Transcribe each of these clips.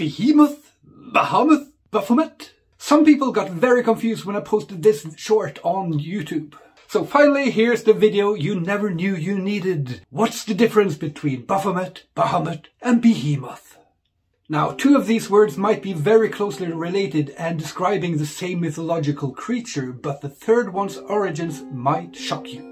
Behemoth? Bahamut? Baphomet? Some people got very confused when I posted this short on YouTube. So finally, here's the video you never knew you needed. What's the difference between Baphomet, Bahamut, and Behemoth? Now, two of these words might be very closely related and describing the same mythological creature, but the third one's origins might shock you.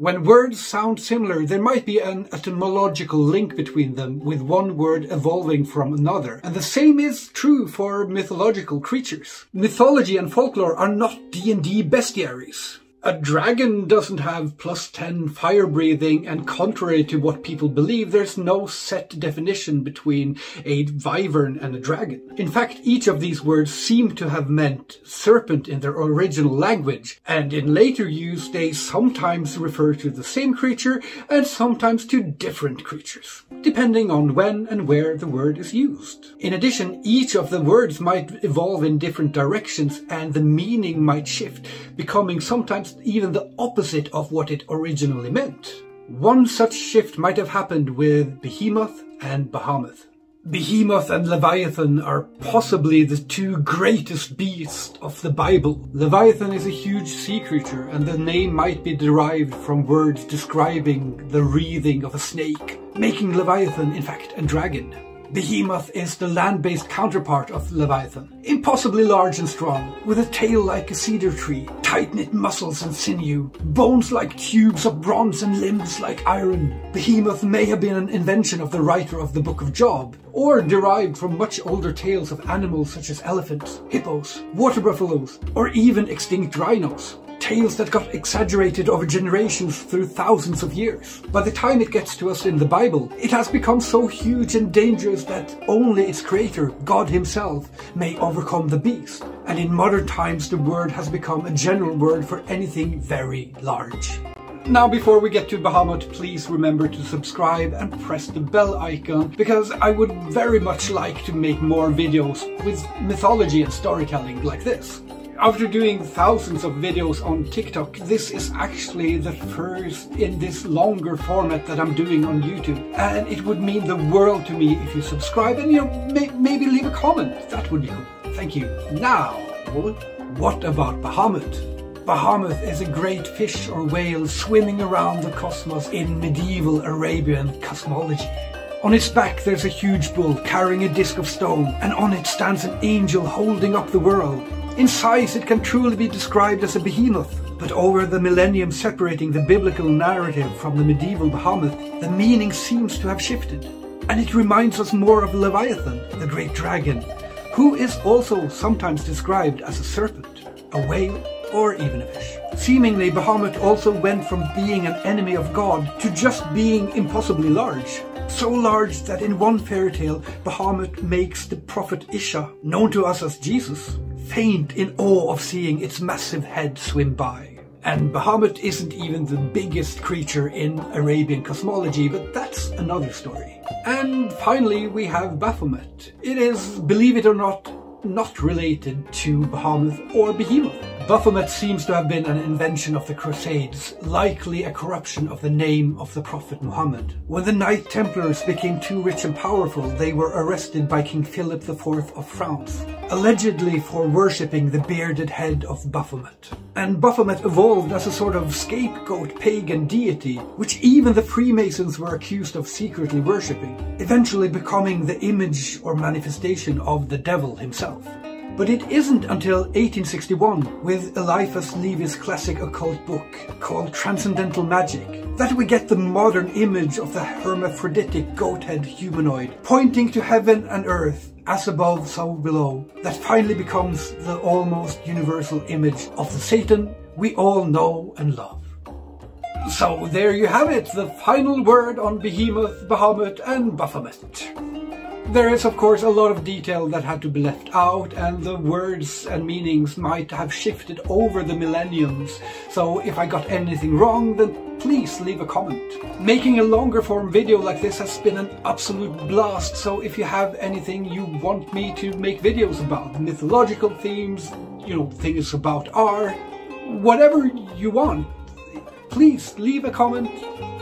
When words sound similar, there might be an etymological link between them, with one word evolving from another. And the same is true for mythological creatures. Mythology and folklore are not D&D bestiaries. A dragon doesn't have plus 10 fire breathing and contrary to what people believe, there's no set definition between a wyvern and a dragon. In fact, each of these words seem to have meant serpent in their original language, and in later use they sometimes refer to the same creature and sometimes to different creatures, depending on when and where the word is used. In addition, each of the words might evolve in different directions and the meaning might shift, becoming sometimes even the opposite of what it originally meant. One such shift might have happened with Behemoth and Bahamut. Behemoth and Leviathan are possibly the two greatest beasts of the Bible. Leviathan is a huge sea creature and the name might be derived from words describing the wreathing of a snake, making Leviathan in fact a dragon. Behemoth is the land-based counterpart of Leviathan, impossibly large and strong, with a tail like a cedar tree, tight-knit muscles and sinew, bones like tubes of bronze and limbs like iron. Behemoth may have been an invention of the writer of the Book of Job, or derived from much older tales of animals such as elephants, hippos, water buffaloes, or even extinct rhinos tales that got exaggerated over generations through thousands of years. By the time it gets to us in the Bible, it has become so huge and dangerous that only its creator, God himself, may overcome the beast. And in modern times, the word has become a general word for anything very large. Now before we get to Bahamut, please remember to subscribe and press the bell icon because I would very much like to make more videos with mythology and storytelling like this. After doing thousands of videos on TikTok, this is actually the first in this longer format that I'm doing on YouTube. And it would mean the world to me if you subscribe and you know, may maybe leave a comment. That would be cool. Thank you. Now, what about Bahamut? Bahamut is a great fish or whale swimming around the cosmos in medieval Arabian cosmology. On its back there's a huge bull carrying a disc of stone and on it stands an angel holding up the world. In size, it can truly be described as a behemoth, but over the millennium separating the biblical narrative from the medieval Bahamut, the meaning seems to have shifted. And it reminds us more of Leviathan, the great dragon, who is also sometimes described as a serpent, a whale, or even a fish. Seemingly, Bahamut also went from being an enemy of God to just being impossibly large. So large that in one fairy tale, Bahamut makes the prophet Isha, known to us as Jesus, faint in awe of seeing its massive head swim by. And Bahamut isn't even the biggest creature in Arabian cosmology, but that's another story. And finally we have Baphomet. It is, believe it or not, not related to Bahamut or Behemoth. Baphomet seems to have been an invention of the Crusades, likely a corruption of the name of the Prophet Muhammad. When the Knight Templars became too rich and powerful, they were arrested by King Philip IV of France, allegedly for worshipping the bearded head of Baphomet. And Baphomet evolved as a sort of scapegoat pagan deity, which even the Freemasons were accused of secretly worshipping, eventually becoming the image or manifestation of the devil himself. But it isn't until 1861, with Eliphas Levi's classic occult book called Transcendental Magic, that we get the modern image of the hermaphroditic goat-head humanoid, pointing to heaven and earth, as above, so below, that finally becomes the almost universal image of the Satan we all know and love. So there you have it, the final word on Behemoth, Bahamut and Baphomet. There is of course a lot of detail that had to be left out and the words and meanings might have shifted over the millenniums, so if I got anything wrong then please leave a comment. Making a longer form video like this has been an absolute blast, so if you have anything you want me to make videos about, mythological themes, you know, things about art, whatever you want, please leave a comment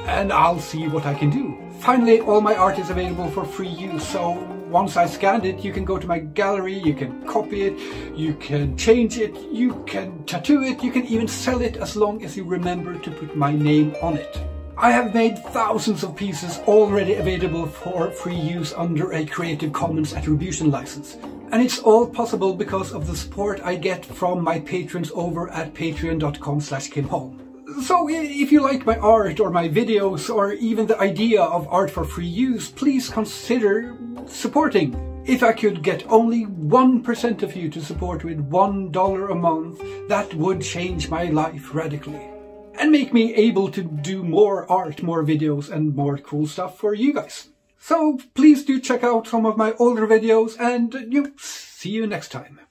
and I'll see what I can do. Finally, all my art is available for free use, so once I scanned it, you can go to my gallery, you can copy it, you can change it, you can tattoo it, you can even sell it as long as you remember to put my name on it. I have made thousands of pieces already available for free use under a Creative Commons attribution license. And it's all possible because of the support I get from my patrons over at patreon.com slash kimholm. So if you like my art or my videos or even the idea of art for free use, please consider supporting. If I could get only 1% of you to support with $1 a month, that would change my life radically and make me able to do more art, more videos and more cool stuff for you guys. So please do check out some of my older videos and you see you next time.